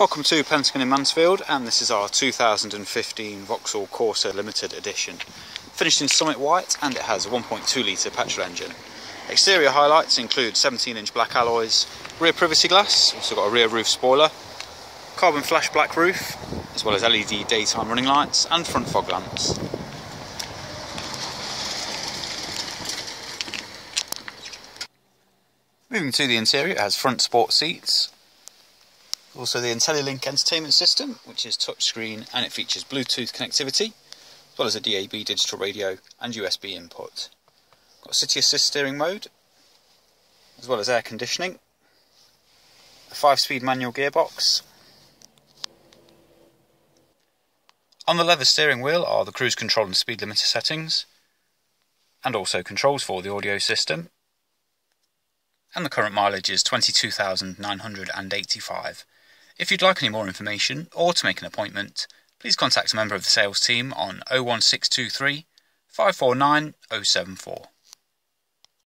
Welcome to Pentagon in Mansfield and this is our 2015 Vauxhall Corsa Limited Edition. Finished in Summit White and it has a 1.2 litre petrol engine. Exterior highlights include 17 inch black alloys, rear privacy glass, also got a rear roof spoiler, carbon flash black roof, as well as LED daytime running lights and front fog lamps. Moving to the interior, it has front sport seats, also the IntelliLink entertainment system, which is touchscreen and it features Bluetooth connectivity, as well as a DAB digital radio and USB input. Got City Assist steering mode, as well as air conditioning, a 5-speed manual gearbox. On the leather steering wheel are the cruise control and speed limiter settings, and also controls for the audio system. And the current mileage is 22,985. If you'd like any more information or to make an appointment, please contact a member of the sales team on 01623 549 074.